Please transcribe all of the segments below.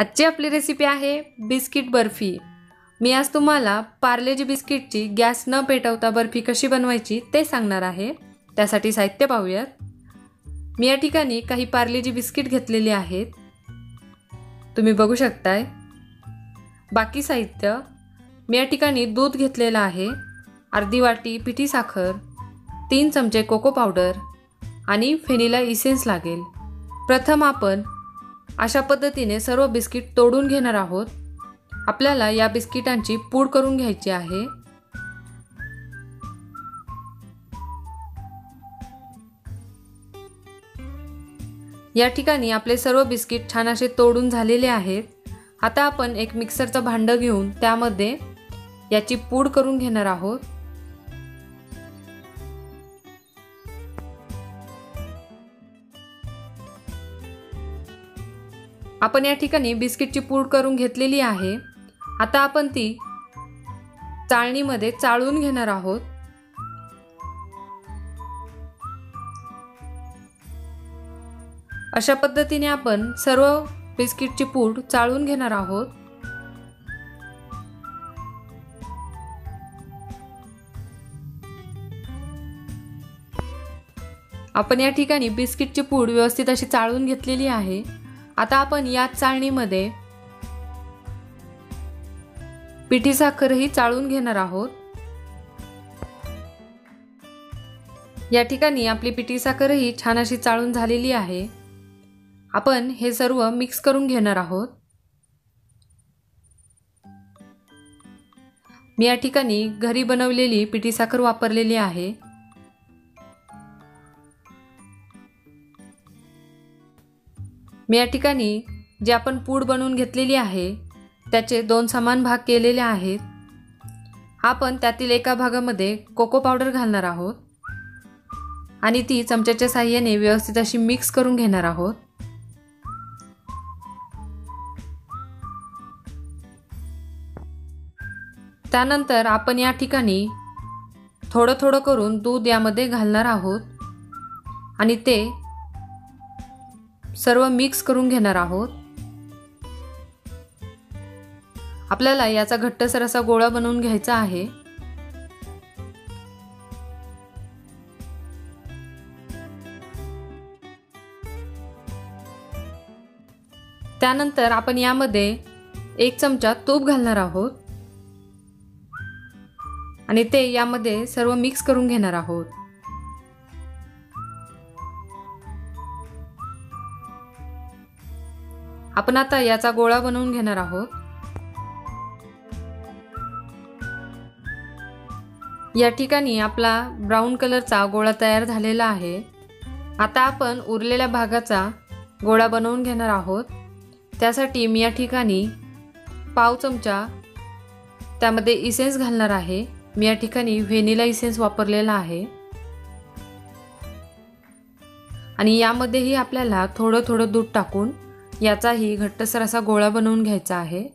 आजची आपली रेसिपी आहे बिस्किट बर्फी. मी आज तुम्हाला पार्लेजी बिस्किटची गॅस न पेटवता बर्फी कशी बनवायची ते सांगणार आहे. त्यासाठी साहित्य पाहूयात. मी या ठिकाणी काही पार्लेजी बिस्किट घेतलेली आहेत. तुम्ही बघू शकताय. बाकी साहित्य मी या ठिकाणी दूध घेतलेलं आहे अर्धी वाटी पिठी साखर तीन चमचे कोको पावडर आणि फेनिला इसेन्स लागेल. प्रथम आपण अशा पद्धतीने सर्व बिस्किट तोडून घेणार आहोत. आपल्याला या बिस्किटांची पूड करून घ्यायची आहे. या ठिकाणी आपले सर्व बिस्किट छान असे तोडून झालेले आहेत. आता आपण एक मिक्सरचं भांडं घेऊन त्यामध्ये याची पूड करून घेणार आहोत. आपण या ठिकाणी बिस्किटची पूड करून घेतलेली आहे. आता आपण ती चाळणीमध्ये चाळून घेणार आहोत. अशा पद्धतीने आपण सर्व बिस्किटची पूड चाळून घेणार आहोत. आपण या ठिकाणी बिस्किटची पूड व्यवस्थित अशी चाळून घेतलेली आहे. आता आपण या चाळणीमध्ये पिठी साखरही चाळून घेणार आहोत. या ठिकाणी आपली पिठी साखरही छान अशी चाळून झालेली आहे. आपण हे सर्व मिक्स करून घेणार आहोत. मी या ठिकाणी घरी बनवलेली पिठी साखर वापरलेली आहे. मी या ठिकाणी जे आपण पूड बनवून घेतलेली आहे त्याचे दोन समान भाग केलेले आहेत. आपण त्यातील एका भागामध्ये कोको पावडर घालणार आहोत आणि ती चमच्याच्या साह्याने व्यवस्थित अशी मिक्स करून घेणार आहोत. त्यानंतर आपण या ठिकाणी थोडं थोडं करून दूध यामध्ये घालणार आहोत आणि ते सर्व मिक्स करून घेणार आहोत. आपल्याला याचा घट्टसर असा गोळा बनवून घ्यायचा आहे. त्यानंतर आपण यामध्ये एक चमचा तूप घालणार आहोत. आणि ते यामध्ये सर्व मिक्स करून घेणार आहोत. आपण आता याचा गोळा बनवून घेणार आहोत. या ठिकाणी आपला ब्राऊन कलरचा गोळा तयार झालेला आहे. आता आपण उरलेल्या भागाचा गोळा बनवून घेणार आहोत. त्यासाठी मी या ठिकाणी पाव चमचा त्यामध्ये इसेन्स घालणार आहे. मी या ठिकाणी व्हेनिला इसेन्स वापरलेला आहे. आणि यामध्येही आपल्याला थोडं थोडं दूध टाकून याचाही घट्टसर असा गोळा बनवून घ्यायचा आहे.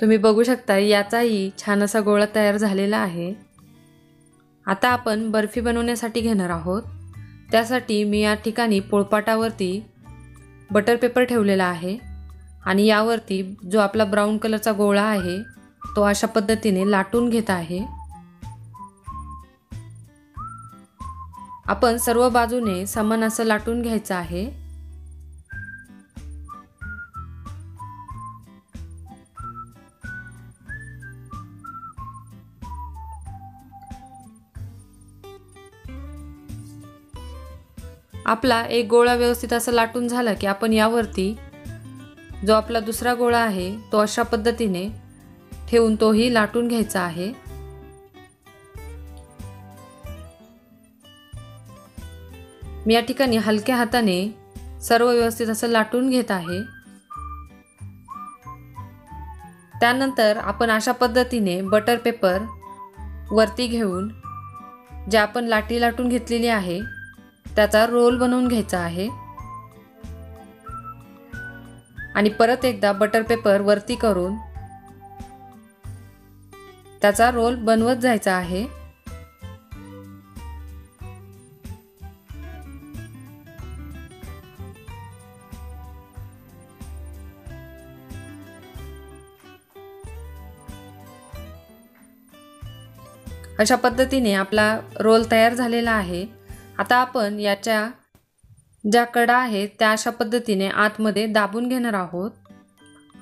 तुम्ही बघू शकता याचाही छान असा गोळा तयार झालेला आहे. आता आपण बर्फी बनवण्यासाठी घेणार आहोत. त्यासाठी मी या ठिकाणी पोळपाटावरती बटर पेपर ठेवलेला आहे आणि यावरती जो आपला ब्राऊन कलरचा गोळा आहे तो अशा पद्धतीने लाटून घेत आहे. आपण सर्व बाजूने समान असं लाटून घ्यायचं आहे. आपला एक गोळा व्यवस्थित असा लाटून झाला की आपण यावरती जो आपला दुसरा गोळा आहे तो अशा पद्धतीने ठेवून तोही लाटून घ्यायचा आहे. मी या ठिकाणी हलक्या हाताने सर्व व्यवस्थित असं लाटून घेत आहे. त्यानंतर आपण अशा पद्धतीने बटर पेपर वरती घेऊन जे आपण लाटी लाटून घेतलेली आहे त्याचा रोल बनवून घ्यायचा आहे. आणि परत एकदा बटर पेपर वरती करून त्याचा रोल बनवत जायचा आहे. अशा पद्धतीने आपला रोल तयार झालेला आहे. आता आपण याच्या ज्या कडा आहेत त्या अशा पद्धतीने आतमध्ये दाबून घेणार आहोत.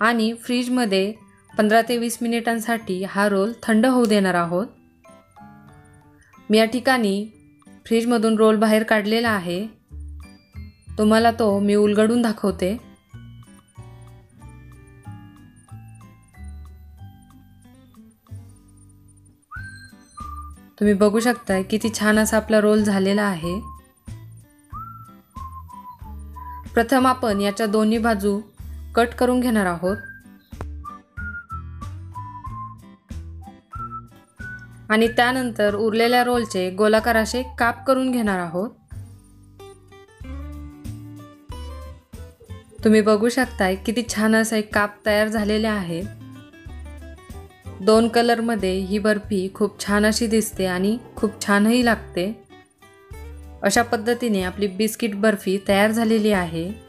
आणि फ्रीजमध्ये पंधरा ते वीस मिनिटांसाठी हा रोल थंड होऊ देणार आहोत. मी या ठिकाणी फ्रीजमधून रोल बाहेर काढलेला आहे. तुम्हाला तो मी उलगडून दाखवते. तुम्ही बघू शकताय किती छान असा आपला रोल झालेला आहे. प्रथम आपण याच्या दोन्ही बाजू कट करून घेणार आहोत. आणि त्यानंतर उरलेल्या रोलचे गोलाकार असे काप करून घेणार आहोत. तुम्ही बघू शकताय किती छान असे काप तयार झालेले आहेत दोन कलरमध्ये ही बर्फी खूप छान अशी दिसते आणि खूप छानही लागते. अशा पद्धतीने आपली बिस्किट बर्फी तयार झालेली आहे.